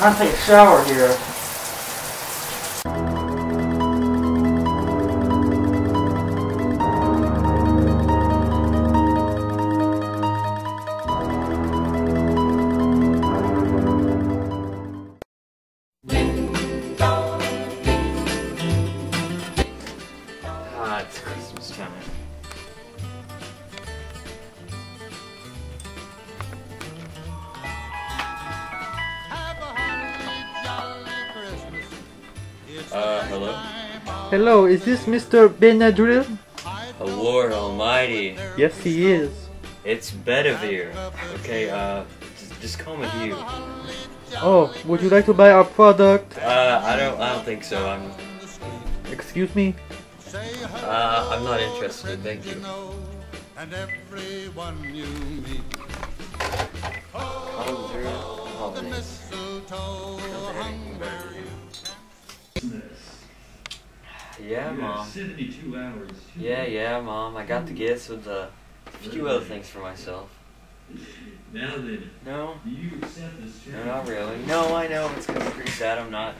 To take a shower here. Hello, is this Mr. Benadryl? Oh, Lord Almighty. Yes, he is. It's Bedivere. Okay, uh, just, just call me Hugh. Oh, would you like to buy our product? Uh, I don't, I don't think so. I'm, Excuse me? uh, I'm not interested. Thank you. And everyone you Yeah, mom. 72 hours. Yeah, yeah, mom. I got the gifts with a few other things for myself. Now then, No, do you accept this no, not really. No, I know it's gonna be pretty sad. I'm not.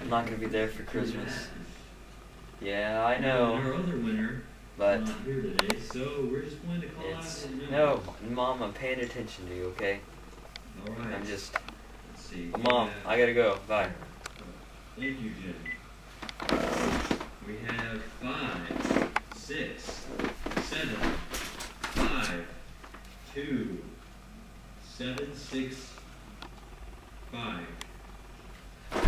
I'm not gonna be there for Christmas. Yeah, I know. Our other winner but is not here today, so we're just going to call it's out no, mom. I'm paying attention to you. Okay. All right. I'm just. Let's see. Mom, We I gotta go. Bye. Thank you, Jim. Have five, six, seven, five, two, seven, six, five.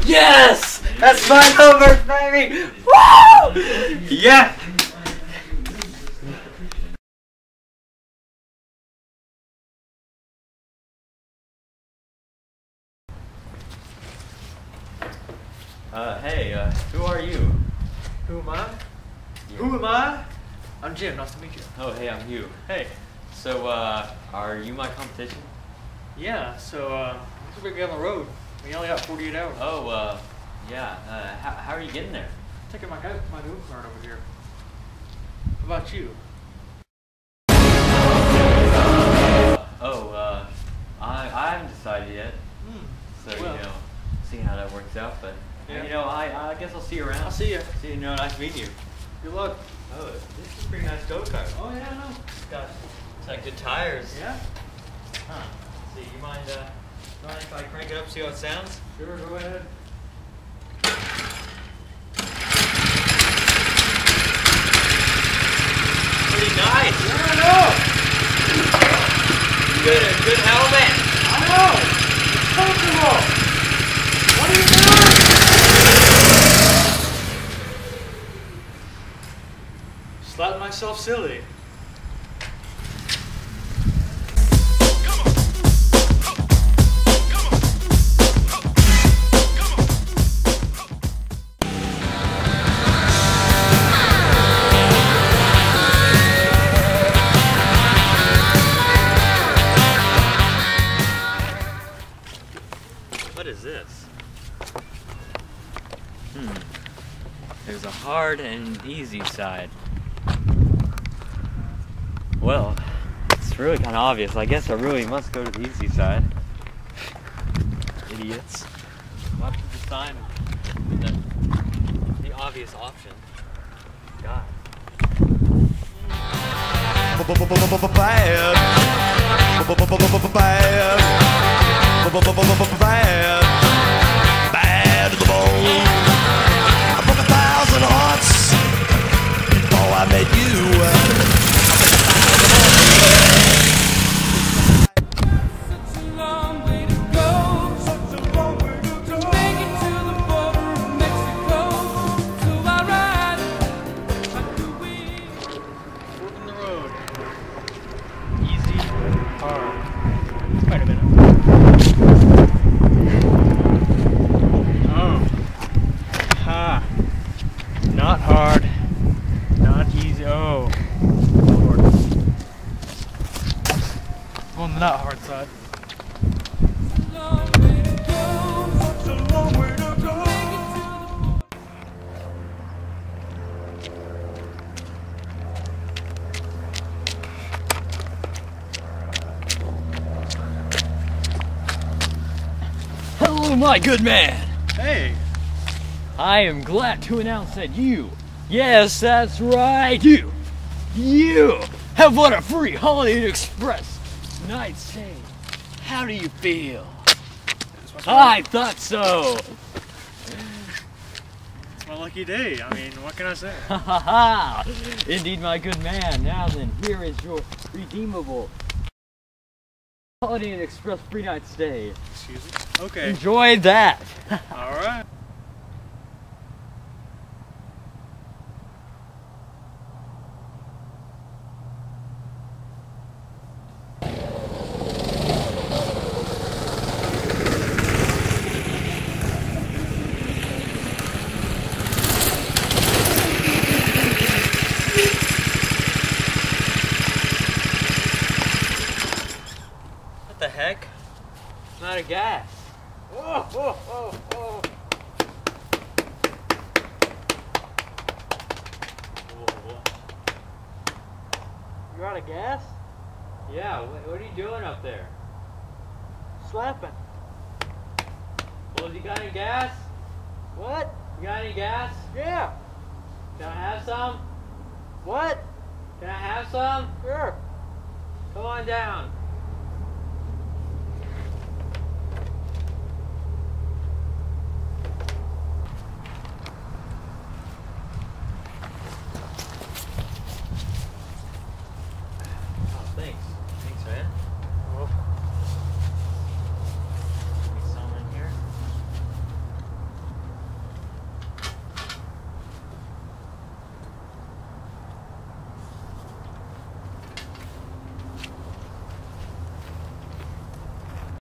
Yes, that's my number, baby. Woo! Yeah. Uh, hey, uh, who are you? Who am I? Who am I? I'm Jim, nice to meet you. Oh, hey, I'm Hugh. Hey, so, uh, are you my competition? Yeah, so, uh, we're gonna get on the road. We only got 48 hours. Oh, uh, yeah, uh, how, how are you getting there? Taking my my go kart over here. How about you? Oh, uh, I, I haven't decided yet, Hmm. so, Well. you know, see how that works out, but, Yeah. you know, I, I guess I'll see you around. I'll see you. See you, know, nice meeting you. Good luck. Oh, this is a pretty nice go-kart. Oh yeah, I know. It's got, it's got good tires. Yeah. Huh. See, you mind, uh, mind if I crank it up, see how it sounds? Sure. Go ahead. Pretty nice. Yeah, I know. Good, good helmet. I know. It's comfortable. What are you doing? Slap myself silly. What is this? Hmm. There's a hard and easy side. Well, it's really kind of obvious. I guess I really must go to the easy side. Idiots. I'll have to the, the obvious option. God. Bad. Bad to the bone. I broke a thousand hearts before I met you. Hard. Wait a minute. My good man. Hey, I am glad to announce that you, yes, that's right, you, you have won a free Holiday Express night stay. How do you feel? I thought so. it's my lucky day. I mean, what can I say? Ha ha ha! Indeed, my good man. Now then, here is your redeemable Holiday Inn Express free night stay. Excuse me. Okay. Enjoy that. All right. What the heck? It's not a gas. Oh, oh, oh, oh. You're out of gas? Yeah, what, what are you doing up there? Slapping. Well, you got any gas? What? You got any gas? Yeah. Can I have some? What? Can I have some? Sure. Come on down. Thanks.